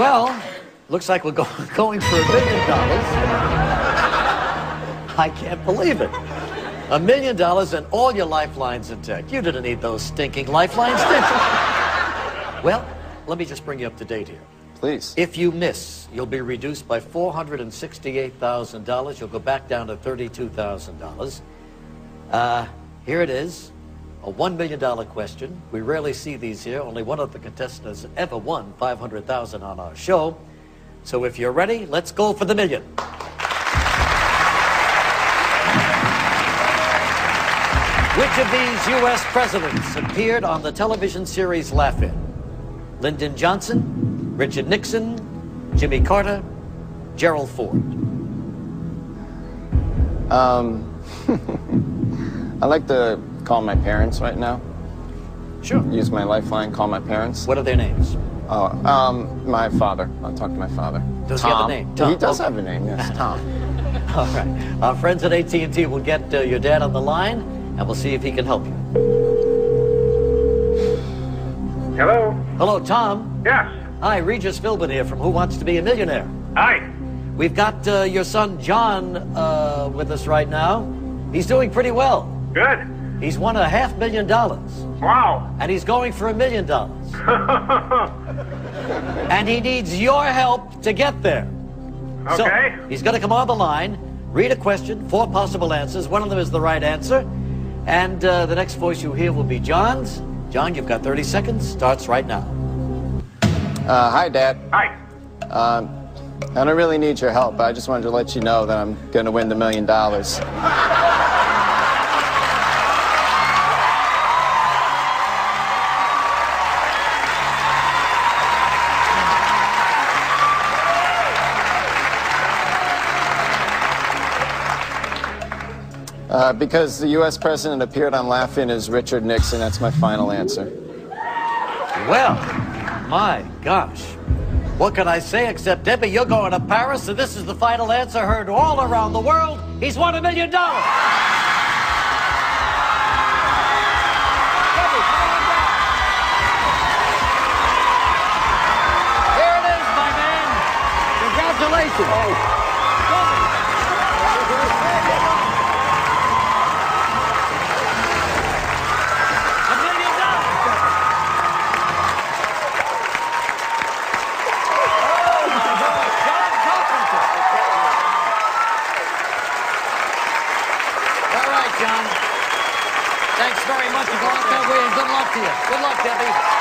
Well, looks like we're go- going for a million dollars. I can't believe it. A million dollars and all your lifelines intact. You didn't need those stinking lifelines, did you? well, let me just bring you up to date here. Please. If you miss, you'll be reduced by $468,000. You'll go back down to $32,000. Uh, here it is, a $1 million question. We rarely see these here. Only one of the contestants ever won 500,000 on our show. So if you're ready, let's go for the million. Which of these U.S. presidents appeared on the television series Laugh-In? Lyndon Johnson, Richard Nixon, Jimmy Carter, Gerald Ford. Um, I'd like to call my parents right now. Sure. Use my lifeline, call my parents. What are their names? Oh, um, my father. I'll talk to my father. Does he have a name? Tom, He does okay. have a name, yes, Tom. All right. Our friends at AT&T will get uh, your dad on the line, and we'll see if he can help you. Hello? Hello, Tom. Yes. Hi, Regis Philbin here from Who Wants to Be a Millionaire. Hi. We've got uh, your son John uh, with us right now. He's doing pretty well. Good. He's won a half million dollars, Wow. and he's going for a million dollars. And he needs your help to get there. So Okay. he's going to come on the line, read a question, four possible answers. One of them is the right answer. And uh, the next voice you hear will be John's. John, you've got 30 seconds. Starts right now. Uh, hi, Dad. Hi. Um, I don't really need your help. But I just wanted to let you know that I'm going to win the million dollars. Uh, because the U.S. president appeared on Laugh-In as Richard Nixon. That's my final answer. Well, my gosh. What can I say except, Debbie, you're going to Paris, and this is the final answer heard all around the world. He's won a million dollars. Debbie, come on down. Here it is, my man. Congratulations. A right, John. Thanks very much for going out that way, and good luck to you. Good luck, Debbie.